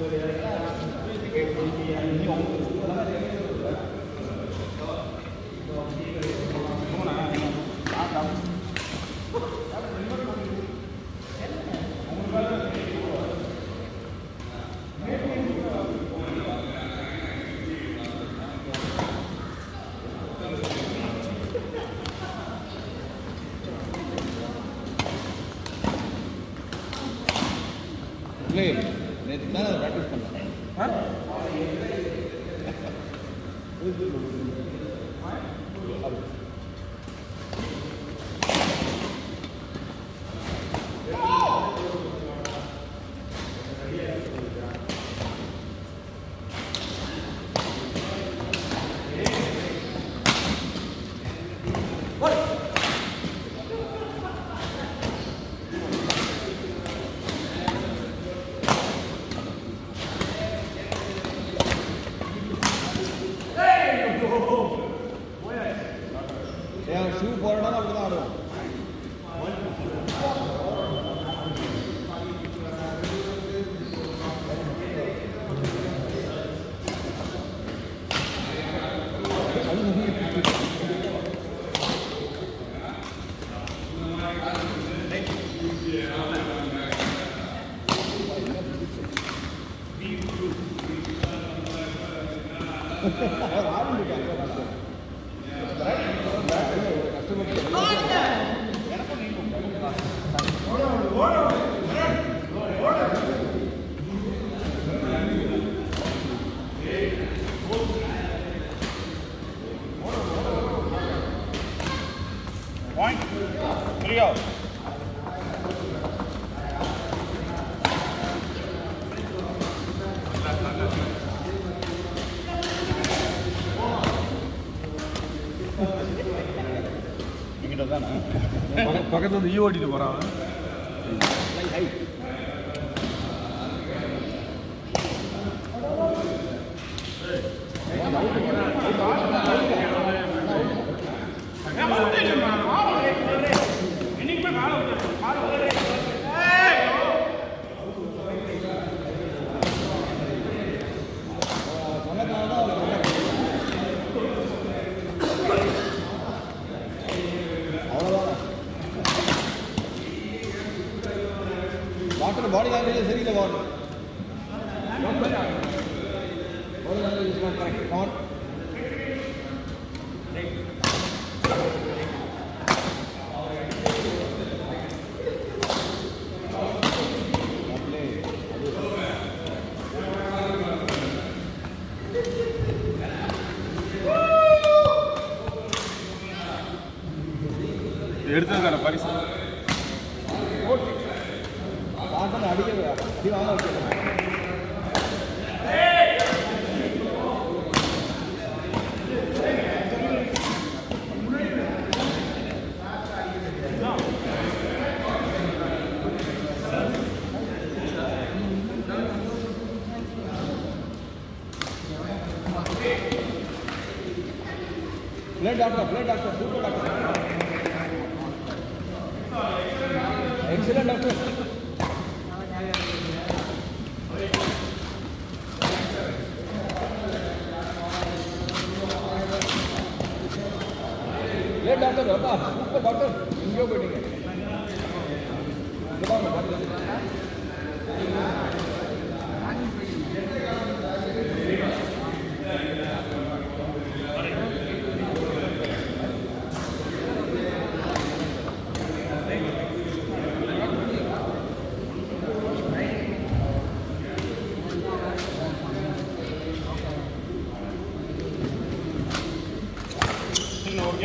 Gracias. Point. Three out. பக்கத்துல வந்து ஈ ஓட்டிட்டு போறான் வாட்டர் பாடி லாங்குவேஜ் சரியில்லை water. Body language is not correct not எடுத்ததுக்கான பரிசு. Doctor blood doctor super doctor excellent doctor doctor होता सुपर डॉक्टर इंडियो बैठेंगे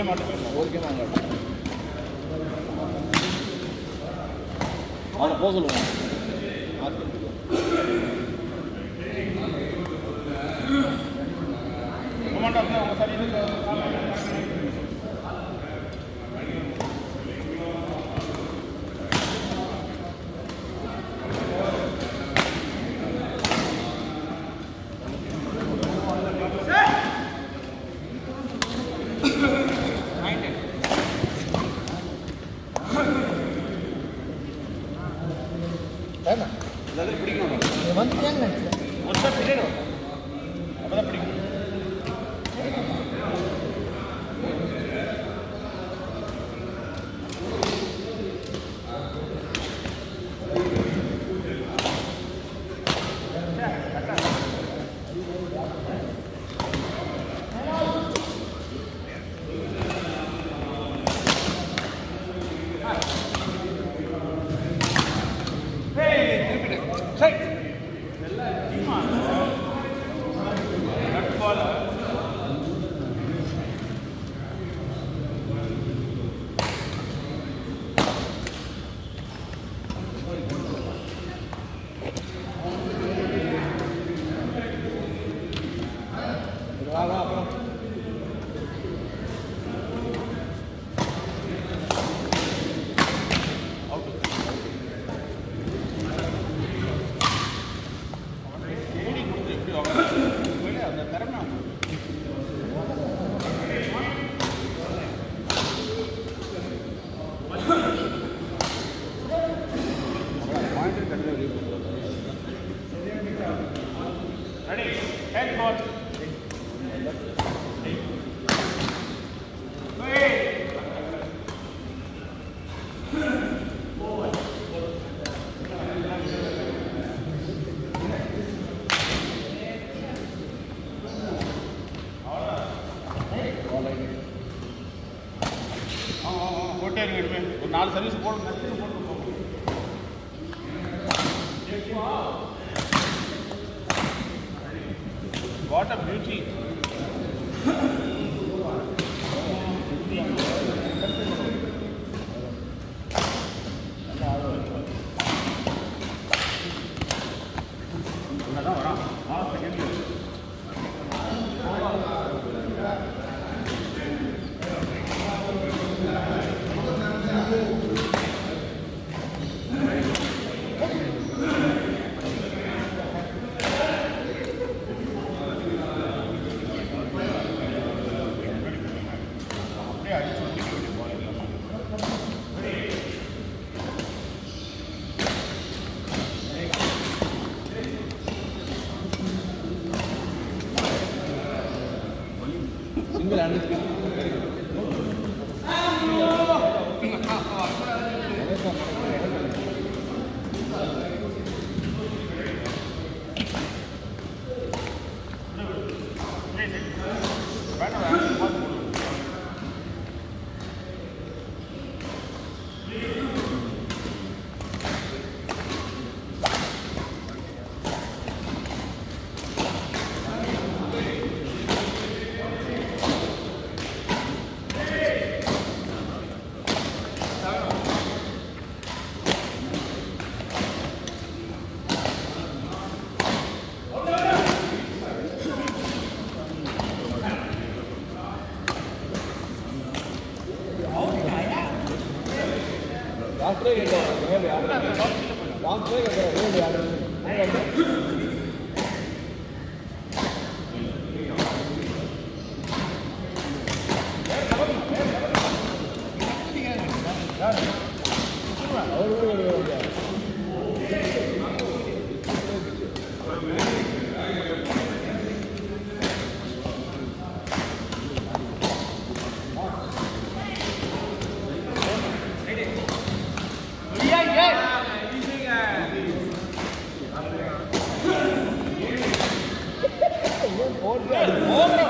ஆட்டு ஒரு கேம் வாங்க அவனை போக சொல்லுவான் கமாண்டா உங்க சரி ಕೊಟ್ಟೇರಿ ಇಡ್ಮೆ ಒಂದು ನಾಲ್ಕು ಸರ್ವಿಸ್ ಕೊಡು ನಾಲ್ಕು ಕೊಡು What a beauty! 行不来了。哎呦！哈哈，好可以可以可以可 Oh.